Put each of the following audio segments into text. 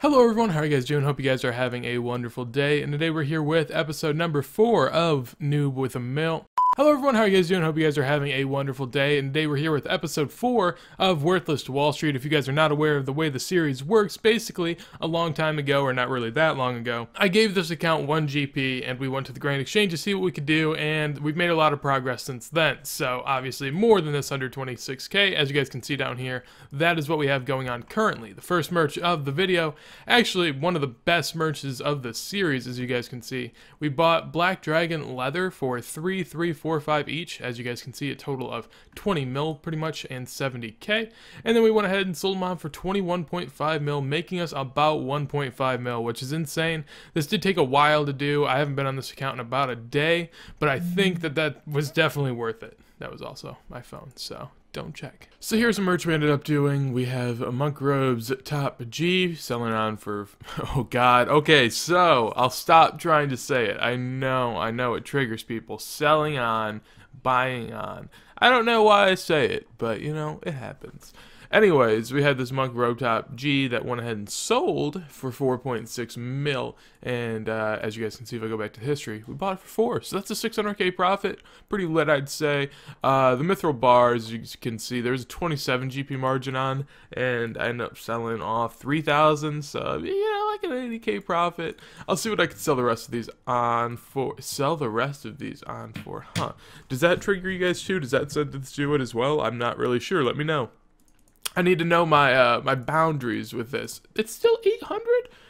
Hello everyone, how are you guys doing? Hope you guys are having a wonderful day. And today we're here with episode number four of Noob with a Mill. Hello everyone, how are you guys doing? Hope you guys are having a wonderful day. And today we're here with episode 4 of Worthless to Wall Street. If you guys are not aware of the way the series works, basically a long time ago, or not really that long ago, I gave this account 1 GP and we went to the Grand Exchange to see what we could do and we've made a lot of progress since then. So obviously more than this 126k, as you guys can see down here, that is what we have going on currently. The first merch of the video, actually one of the best merches of the series as you guys can see. We bought Black Dragon leather for 3, 3, four or five each. As you guys can see, a total of 20 mil pretty much and 70k. And then we went ahead and sold them on for 21.5 mil, making us about 1.5 mil, which is insane. This did take a while to do. I haven't been on this account in about a day, but I mm-hmm. think that that was definitely worth it. That was also my phone, so don't check. So here's some merch we ended up doing. We have a Monk Robes top G selling on for, oh god. Okay, so I'll stop trying to say it. I know, I know it triggers people. Selling on, buying on. I don't know why I say it, but you know, it happens. Anyways, we had this Monk Robe Top G that went ahead and sold for 4.6 mil. And uh, as you guys can see, if I go back to history, we bought it for four. So that's a 600k profit. Pretty lit, I'd say. Uh, the Mithril bar, as you can see, there's a 27 GP margin on, and I ended up selling off 3,000. So yeah, like an 80k profit. I'll see what I can sell the rest of these on for. Sell the rest of these on for, huh? Does that trigger you guys too? Does that sentence do it as well? I'm not really sure. Let me know. I need to know my uh, my boundaries with this. It's still 800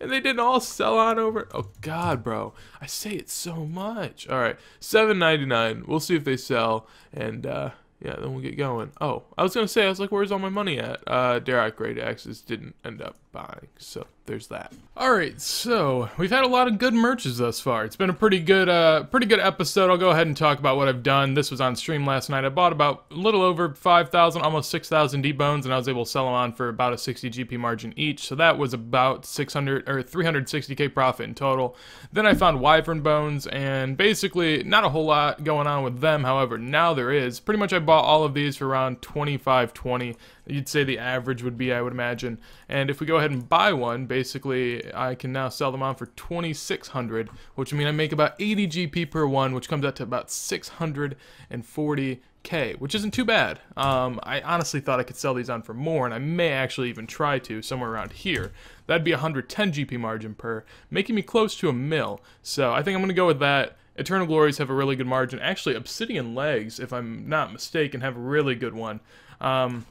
and they didn't all sell on over. Oh god, bro. I say it so much. All right. 7.99. We'll see if they sell and uh yeah, then we'll get going. Oh, I was gonna say, I was like, where's all my money at? Uh, Dharok Great Axes didn't end up buying, so there's that. All right, so we've had a lot of good merches thus far. It's been a pretty good, uh, pretty good episode. I'll go ahead and talk about what I've done. This was on stream last night. I bought about a little over 5,000, almost 6,000 D-bones, and I was able to sell them on for about a 60 GP margin each. So that was about 600 or 360k profit in total. Then I found Wyvern bones, and basically not a whole lot going on with them. However, now there is. Pretty much I bought all of these for around 25, 20 you'd say the average would be, I would imagine. And if we go ahead and buy one, basically I can now sell them on for 2600 which I mean I make about 80 GP per one, which comes out to about 640k, which isn't too bad. Um, I honestly thought I could sell these on for more, and I may actually even try to somewhere around here. That'd be 110 GP margin per, making me close to a mil. So I think I'm going to go with that. Eternal Glories have a really good margin. Actually, Obsidian Legs, if I'm not mistaken, have a really good one. Um,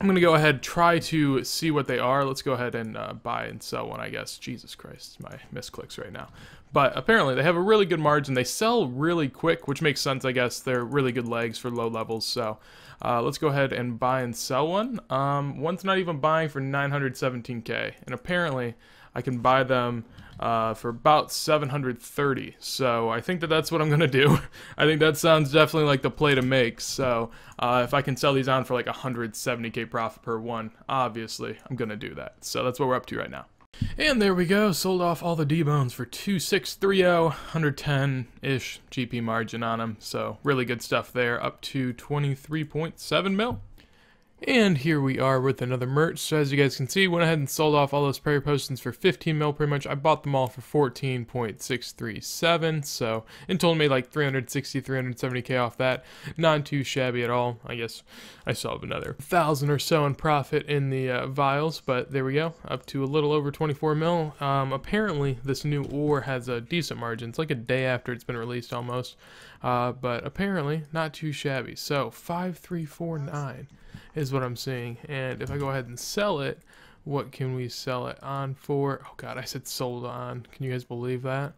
I'm going to go ahead try to see what they are. Let's go ahead and uh, buy and sell one, I guess. Jesus Christ, my misclicks right now. But apparently they have a really good margin. They sell really quick, which makes sense, I guess. They're really good legs for low levels. So uh, let's go ahead and buy and sell one. Um, one's not even buying for 917k. And apparently I can buy them uh, for about 730. So I think that that's what I'm going to do. I think that sounds definitely like the play to make. So uh, if I can sell these on for like 170k profit per one, obviously I'm going to do that. So that's what we're up to right now. And there we go, sold off all the D-bones for 2630, 110-ish GP margin on them. So really good stuff there, up to 23.7 mil. And here we are with another merch. So as you guys can see, went ahead and sold off all those prayer Potions for 15 mil pretty much. I bought them all for 14.637. So in total made like 360, 370k off that. Not too shabby at all. I guess I still have another thousand or so in profit in the uh, vials, but there we go. Up to a little over 24 mil. Um, apparently this new ore has a decent margin. It's like a day after it's been released almost. Uh, but apparently not too shabby. So 5349 is what I'm seeing. And if I go ahead and sell it, what can we sell it on for? Oh god, I said sold on. Can you guys believe that?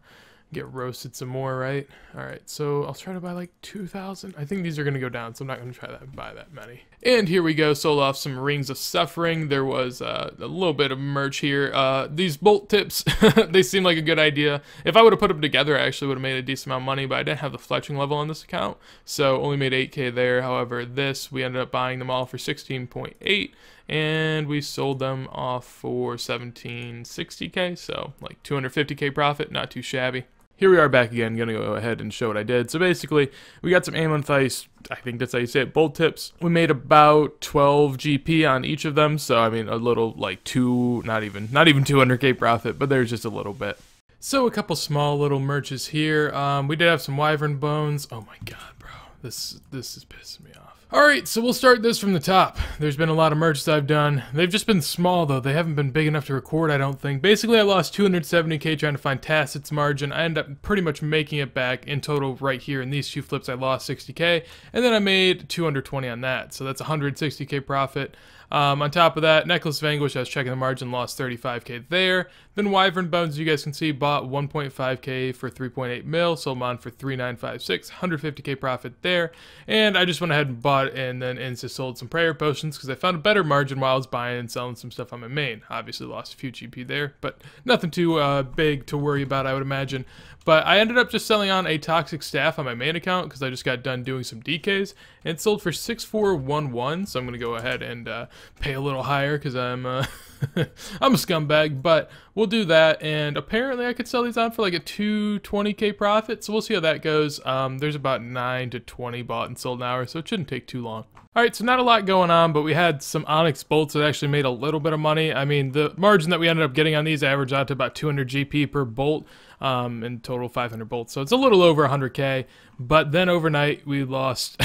Get roasted some more, right? All right, so I'll try to buy like 2,000. I think these are to go down, so I'm not to try to buy that many. And here we go, sold off some Rings of Suffering. There was uh, a little bit of merch here. Uh, these bolt tips, they seem like a good idea. If I would have put them together, I actually would have made a decent amount of money, but I didn't have the fletching level on this account, so only made 8k there. However, this, we ended up buying them all for 16.8 and we sold them off for 1760k so like 250k profit not too shabby here we are back again. Gonna go ahead and show what I did. So basically, we got some amethyst. I think that's how you say it. Bolt tips. We made about 12 GP on each of them. So I mean, a little like two, not even, not even 200k profit, but there's just a little bit. So a couple small little merches here. Um, we did have some wyvern bones. Oh my god, bro, this this is pissing me off. Alright, so we'll start this from the top. There's been a lot of that I've done. They've just been small, though. They haven't been big enough to record, I don't think. Basically, I lost 270k trying to find Tassets margin. I ended up pretty much making it back in total right here. In these two flips, I lost 60k, and then I made 220 on that. So that's 160k profit. Um, on top of that, Necklace of Anguish, I was checking the margin, lost 35k there. Then Wyvern Bones, you guys can see, bought 1.5k for 3.8 mil, sold on for 3956, 150k profit there. And I just went ahead and bought and then insta sold some prayer potions because I found a better margin while I was buying and selling some stuff on my main. Obviously lost a few GP there, but nothing too uh, big to worry about, I would imagine. But I ended up just selling on a toxic staff on my main account because I just got done doing some DKs and it sold for 6411. So I'm going to go ahead and uh, pay a little higher because I'm uh, I'm a scumbag, but we'll do that. And apparently I could sell these on for like a 220k profit. So we'll see how that goes. Um, there's about 9 to 20 bought and sold an hour, so it shouldn't take too long. Alright, so not a lot going on, but we had some Onyx bolts that actually made a little bit of money. I mean, the margin that we ended up getting on these averaged out to about 200 GP per bolt um, in total 500 bolts. So it's a little over 100k. But then overnight we lost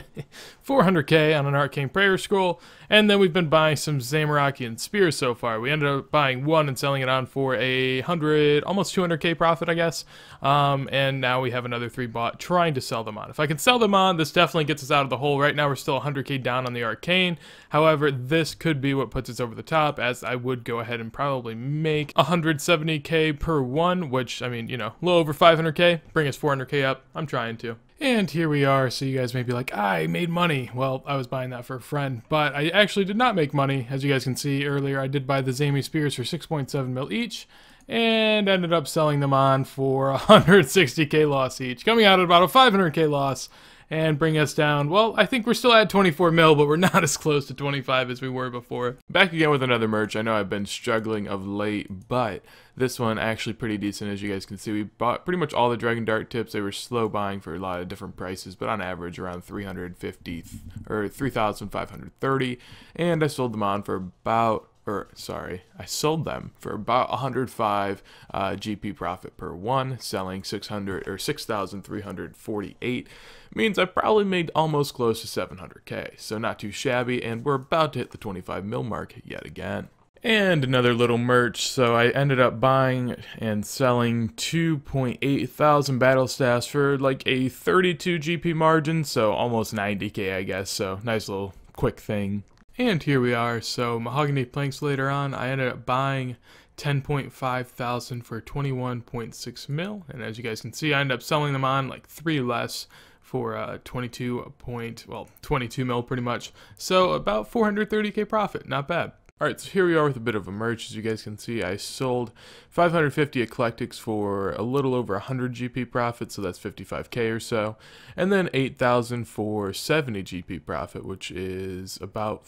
400k on an arcane prayer scroll, and then we've been buying some Zamorakian spears so far. We ended up buying one and selling it on for a hundred, almost 200k profit, I guess. Um, and now we have another three bought, trying to sell them on. If I can sell them on, this definitely gets us out of the hole. Right now we're still 100k down on the arcane. However, this could be what puts us over the top, as I would go ahead and probably make 170k per one, which I mean, you know, a little over 500k, bring us 400k up. I'm trying to. And here we are, so you guys may be like, I made money. Well, I was buying that for a friend, but I actually did not make money. As you guys can see earlier, I did buy the Zami Spears for 6.7 mil each, and ended up selling them on for 160k loss each, coming out at about a 500k loss and bring us down. Well, I think we're still at 24 mil, but we're not as close to 25 as we were before. Back again with another merch. I know I've been struggling of late, but this one actually pretty decent as you guys can see. We bought pretty much all the Dragon Dart tips. They were slow buying for a lot of different prices, but on average around 350 or 3,530. And I sold them on for about or sorry, I sold them for about 105 uh, GP profit per one, selling 600 or 6,348. Means I probably made almost close to 700k, so not too shabby, and we're about to hit the 25 mil mark yet again. And another little merch, so I ended up buying and selling 2.8 thousand battle staffs for like a 32 GP margin, so almost 90k I guess, so nice little quick thing. And here we are, so mahogany planks later on, I ended up buying 10.5 thousand for 21.6 mil, and as you guys can see, I ended up selling them on like three less for uh, 22 point, well, 22 mil pretty much. So about 430k profit, not bad. Alright, so here we are with a bit of a merch. As you guys can see, I sold 550 Eclectics for a little over 100 GP profit, so that's 55k or so. And then 8,000 for 70 GP profit, which is about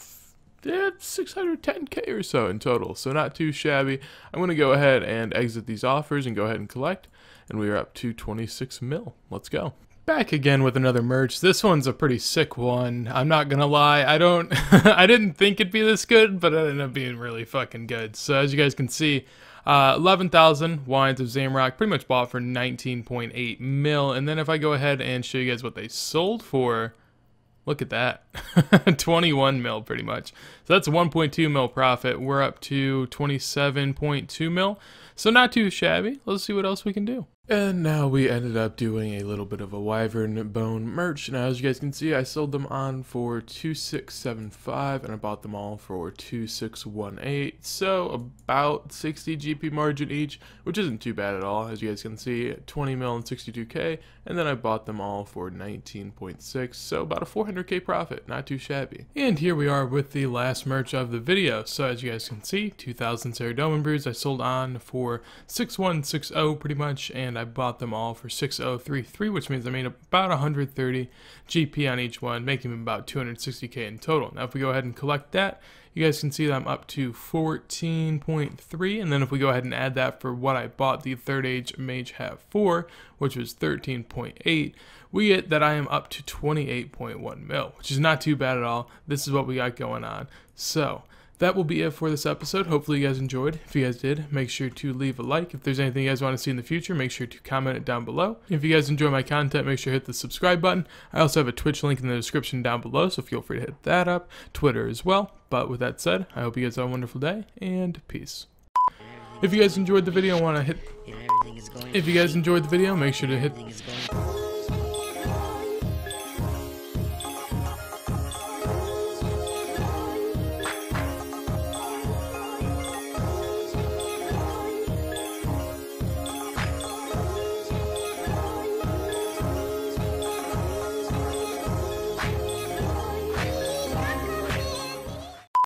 610k or so in total, so not too shabby. I'm going to go ahead and exit these offers and go ahead and collect, and we are up to 26 mil. Let's go. Back again with another merch. This one's a pretty sick one. I'm not gonna lie. I don't. I didn't think it'd be this good, but it ended up being really fucking good. So as you guys can see, uh, 11,000 wines of Zamorak, pretty much bought for 19.8 mil. And then if I go ahead and show you guys what they sold for, look at that, 21 mil pretty much. So that's 1.2 mil profit. We're up to 27.2 mil. So not too shabby. Let's see what else we can do. And now we ended up doing a little bit of a wyvern bone merch. Now as you guys can see I sold them on for 2675 and I bought them all for 2618. So about 60 GP margin each, which isn't too bad at all. As you guys can see 20 mil and 62k and then I bought them all for 19.6 so about a 400k profit, not too shabby. And here we are with the last merch of the video. So as you guys can see 2000 Saradomin brews I sold on for 6160 pretty much and and I bought them all for 6033, which means I made about 130 GP on each one, making about 260k in total. Now, if we go ahead and collect that, you guys can see that I'm up to 14.3, and then if we go ahead and add that for what I bought the Third Age Mage Hat for, which was 13.8, we get that I am up to 28.1 mil, which is not too bad at all. This is what we got going on. So, that will be it for this episode. Hopefully you guys enjoyed. If you guys did, make sure to leave a like. If there's anything you guys want to see in the future, make sure to comment it down below. If you guys enjoy my content, make sure to hit the subscribe button. I also have a Twitch link in the description down below, so feel free to hit that up. Twitter as well. But with that said, I hope you guys have a wonderful day, and peace. If you guys enjoyed the video want to hit... If you guys enjoyed the video, make sure to hit...